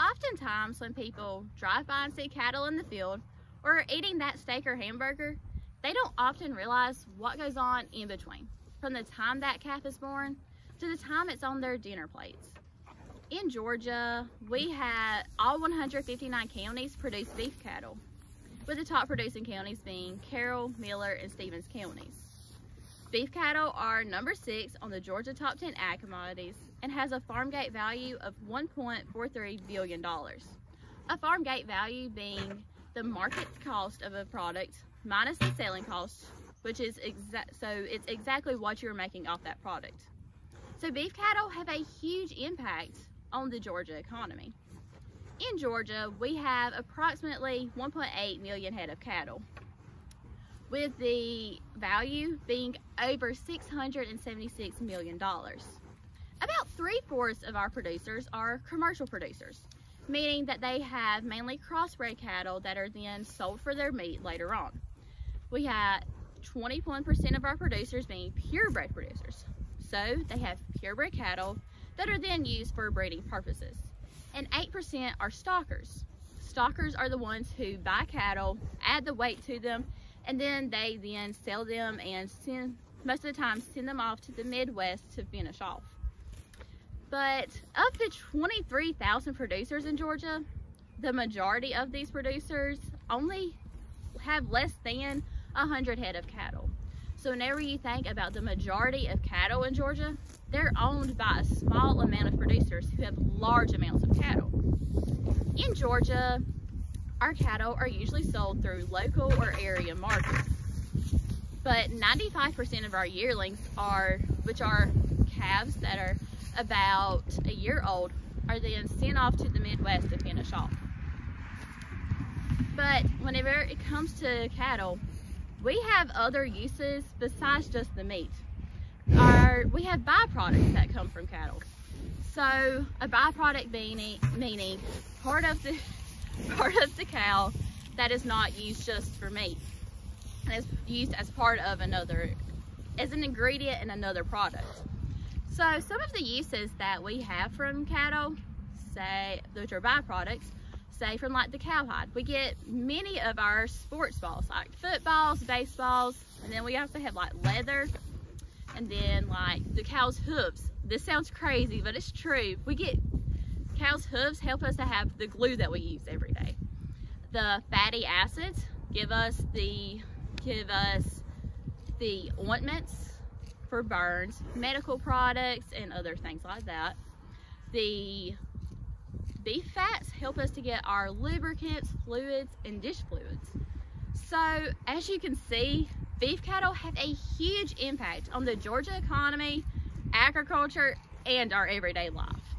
Oftentimes when people drive by and see cattle in the field or are eating that steak or hamburger, they don't often realize what goes on in between, from the time that calf is born to the time it's on their dinner plates. In Georgia, we have all 159 counties produce beef cattle, with the top producing counties being Carroll, Miller, and Stephens counties. Beef cattle are number six on the Georgia Top 10 Ag Commodities and has a farm gate value of $1.43 billion. A farm gate value being the market cost of a product minus the selling cost, which is exact, so it's exactly what you're making off that product. So beef cattle have a huge impact on the Georgia economy. In Georgia, we have approximately 1.8 million head of cattle, with the value being over $676 million. About three-fourths of our producers are commercial producers, meaning that they have mainly crossbred cattle that are then sold for their meat later on. We have 21% of our producers being purebred producers. So they have purebred cattle that are then used for breeding purposes. And 8% are stockers. Stockers are the ones who buy cattle, add the weight to them, and then they then sell them and send, most of the time send them off to the Midwest to finish off. But of the 23,000 producers in Georgia, the majority of these producers only have less than 100 head of cattle. So whenever you think about the majority of cattle in Georgia, they're owned by a small amount of producers who have large amounts of cattle. In Georgia, our cattle are usually sold through local or area markets. But 95% of our yearlings are, which are calves that are about a year old, are then sent off to the Midwest to finish off. But whenever it comes to cattle, we have other uses besides just the meat. Our, we have byproducts that come from cattle. So a byproduct meaning, meaning part of the part of the cow that is not used just for meat and is used as part of another as an ingredient in another product. So some of the uses that we have from cattle, say those are byproducts, say from like the cowhide. We get many of our sports balls, like footballs, baseballs, and then we also have like leather, and then like the cow's hooves. This sounds crazy, but it's true. We get cow's hooves help us to have the glue that we use every day. The fatty acids give us the give us the ointments for burns, medical products, and other things like that. The beef fats help us to get our lubricants, fluids, and dish fluids. So as you can see, beef cattle have a huge impact on the Georgia economy, agriculture, and our everyday life.